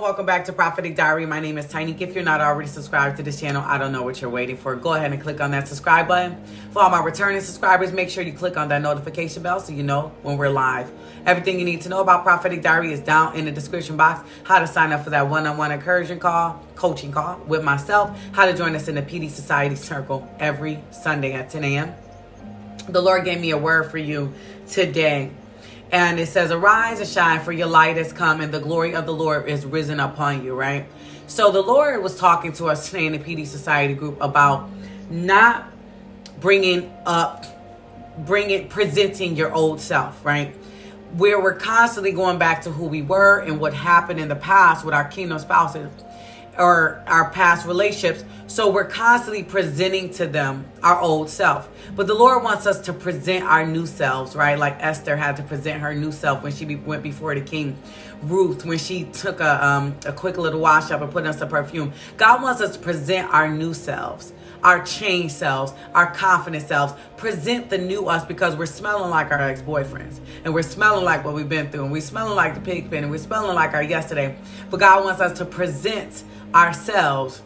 welcome back to Prophetic Diary. My name is Tynique. If you're not already subscribed to this channel, I don't know what you're waiting for. Go ahead and click on that subscribe button. For all my returning subscribers, make sure you click on that notification bell so you know when we're live. Everything you need to know about Prophetic Diary is down in the description box. How to sign up for that one-on-one encouragement call, coaching call with myself. How to join us in the PD Society Circle every Sunday at 10 a.m. The Lord gave me a word for you today. And it says, Arise and shine, for your light has come, and the glory of the Lord is risen upon you, right? So the Lord was talking to us today in the PD Society group about not bringing up, bringing, presenting your old self, right? Where we're constantly going back to who we were and what happened in the past with our kingdom spouses or our past relationships. So we're constantly presenting to them our old self. But the Lord wants us to present our new selves, right? Like Esther had to present her new self when she be, went before the king. Ruth, when she took a, um, a quick little wash up and put on some perfume. God wants us to present our new selves our changed selves, our confident selves. Present the new us because we're smelling like our ex boyfriends and we're smelling like what we've been through and we're smelling like the pig pen and we're smelling like our yesterday. But God wants us to present ourselves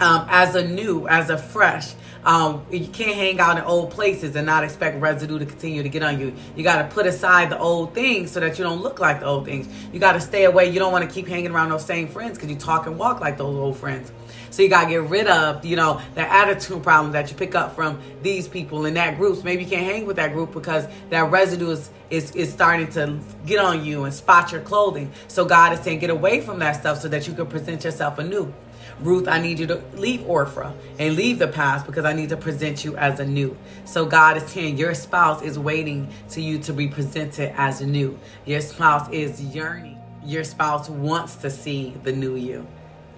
um, as a new, as a fresh. Um, you can't hang out in old places and not expect residue to continue to get on you. You got to put aside the old things so that you don't look like the old things. You got to stay away. You don't want to keep hanging around those same friends because you talk and walk like those old friends. So you got to get rid of, you know, the attitude problem that you pick up from these people in that groups. Maybe you can't hang with that group because that residue is, is, is starting to get on you and spot your clothing. So God is saying get away from that stuff so that you can present yourself anew. Ruth, I need you to leave Orpah and leave the past because I need to present you as a new. So God is saying your spouse is waiting to you to be presented as new. Your spouse is yearning. Your spouse wants to see the new you.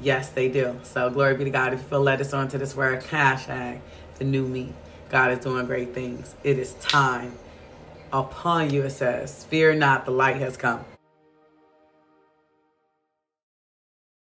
Yes, they do. So glory be to God. If you feel led us on to this word, hashtag the new me. God is doing great things. It is time upon you, it says, Fear not, the light has come.